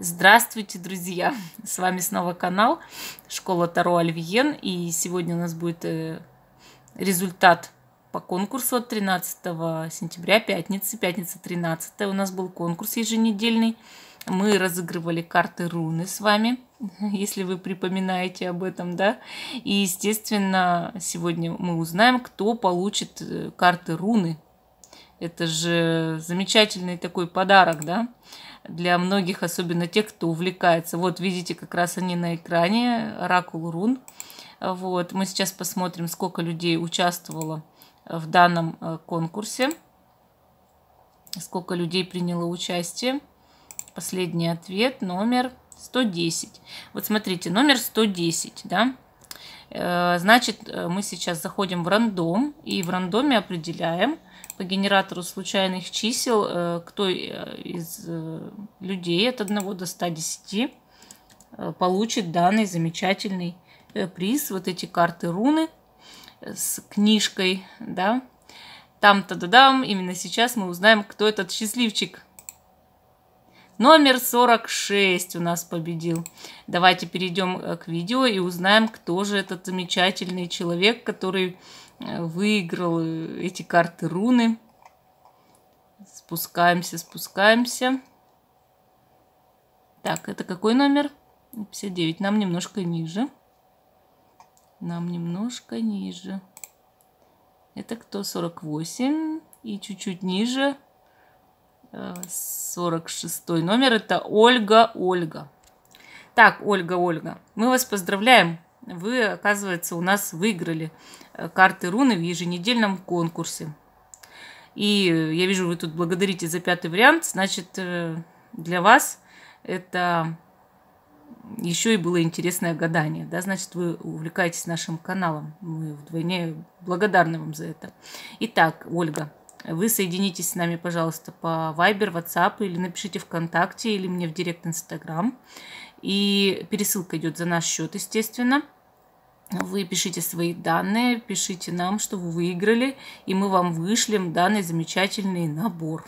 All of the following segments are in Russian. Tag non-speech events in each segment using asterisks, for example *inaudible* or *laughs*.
Здравствуйте, друзья! С вами снова канал Школа Таро Альвиен. И сегодня у нас будет э, результат по конкурсу от 13 сентября, пятницы. Пятница 13 у нас был конкурс еженедельный. Мы разыгрывали карты руны с вами, *laughs* если вы припоминаете об этом, да. И, естественно, сегодня мы узнаем, кто получит э, карты руны. Это же замечательный такой подарок, да для многих, особенно тех, кто увлекается. Вот видите, как раз они на экране, Оракул Рун. Вот, мы сейчас посмотрим, сколько людей участвовало в данном э, конкурсе, сколько людей приняло участие. Последний ответ, номер 110. Вот смотрите, номер 110, да, Значит, э, мы сейчас заходим в рандом и в рандоме определяем, по генератору случайных чисел, э, кто э, из э, людей от 1 до 110 получит данный замечательный приз. Вот эти карты руны с книжкой, да. Там-то да дам именно сейчас мы узнаем, кто этот счастливчик. Номер 46 у нас победил. Давайте перейдем к видео и узнаем, кто же этот замечательный человек, который выиграл эти карты руны. Спускаемся, спускаемся. Так, это какой номер? 59. Нам немножко ниже. Нам немножко ниже. Это кто? 48. И чуть-чуть ниже. 46 э, номер. Это Ольга Ольга. Так, Ольга Ольга, мы вас поздравляем вы, оказывается, у нас выиграли э, карты руны в еженедельном конкурсе. И я вижу, вы тут благодарите за пятый вариант. Значит, э, для вас это еще и было интересное гадание. Да? Значит, вы увлекаетесь нашим каналом. Мы вдвойне благодарны вам за это. Итак, Ольга, вы соединитесь с нами, пожалуйста, по Viber, WhatsApp или напишите ВКонтакте или мне в Директ Инстаграм. И пересылка идет за наш счет, естественно. Вы пишите свои данные, пишите нам, что вы выиграли, и мы вам вышлем данный замечательный набор.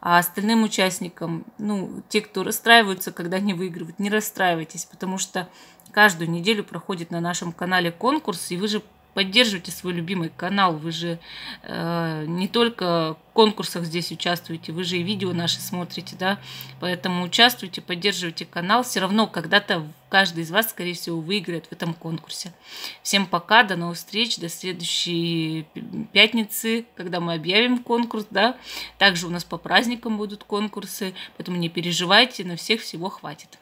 А остальным участникам, ну, те, кто расстраиваются, когда не выигрывают, не расстраивайтесь, потому что каждую неделю проходит на нашем канале конкурс, и вы же поддерживайте свой любимый канал. Вы же э, не только в конкурсах здесь участвуете, вы же и видео наши смотрите, да. Поэтому участвуйте, поддерживайте канал. Все равно когда-то каждый из вас, скорее всего, выиграет в этом конкурсе. Всем пока, до новых встреч, до следующей пятницы, когда мы объявим конкурс, да. Также у нас по праздникам будут конкурсы, поэтому не переживайте, на всех всего хватит.